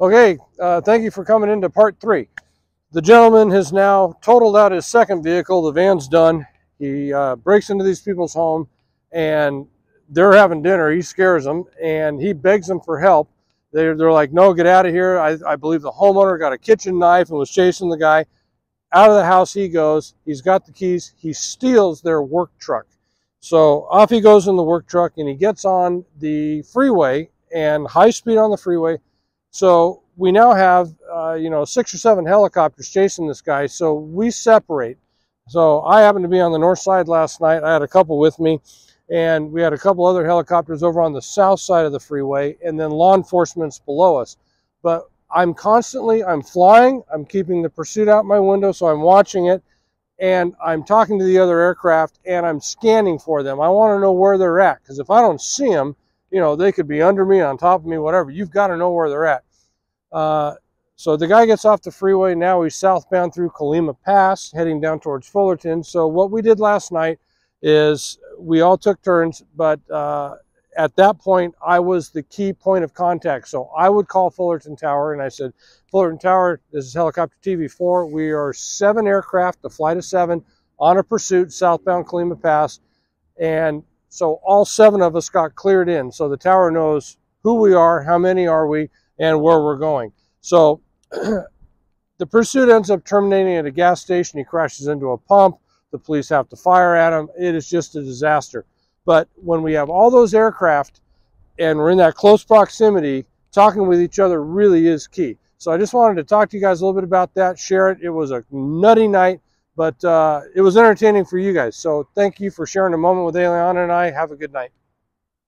Okay, uh, thank you for coming into part three. The gentleman has now totaled out his second vehicle. The van's done. He uh, breaks into these people's home and they're having dinner. He scares them and he begs them for help. They're, they're like, no, get out of here. I, I believe the homeowner got a kitchen knife and was chasing the guy. Out of the house he goes. He's got the keys. He steals their work truck. So off he goes in the work truck and he gets on the freeway and high speed on the freeway. So we now have, uh, you know, six or seven helicopters chasing this guy. So we separate. So I happened to be on the north side last night. I had a couple with me and we had a couple other helicopters over on the south side of the freeway and then law enforcement's below us. But I'm constantly, I'm flying, I'm keeping the pursuit out my window, so I'm watching it and I'm talking to the other aircraft and I'm scanning for them. I want to know where they're at because if I don't see them, you know, they could be under me, on top of me, whatever. You've got to know where they're at. Uh, so the guy gets off the freeway. Now he's southbound through Kalima Pass, heading down towards Fullerton. So what we did last night is we all took turns, but uh, at that point, I was the key point of contact. So I would call Fullerton Tower and I said, Fullerton Tower, this is helicopter TV4. We are seven aircraft, the flight of seven, on a pursuit southbound Kalima Pass. And so all seven of us got cleared in. So the tower knows who we are, how many are we, and where we're going. So the pursuit ends up terminating at a gas station. He crashes into a pump. The police have to fire at him. It is just a disaster. But when we have all those aircraft and we're in that close proximity, talking with each other really is key. So I just wanted to talk to you guys a little bit about that, share it. It was a nutty night, but uh, it was entertaining for you guys. So thank you for sharing a moment with Eliana and I. Have a good night.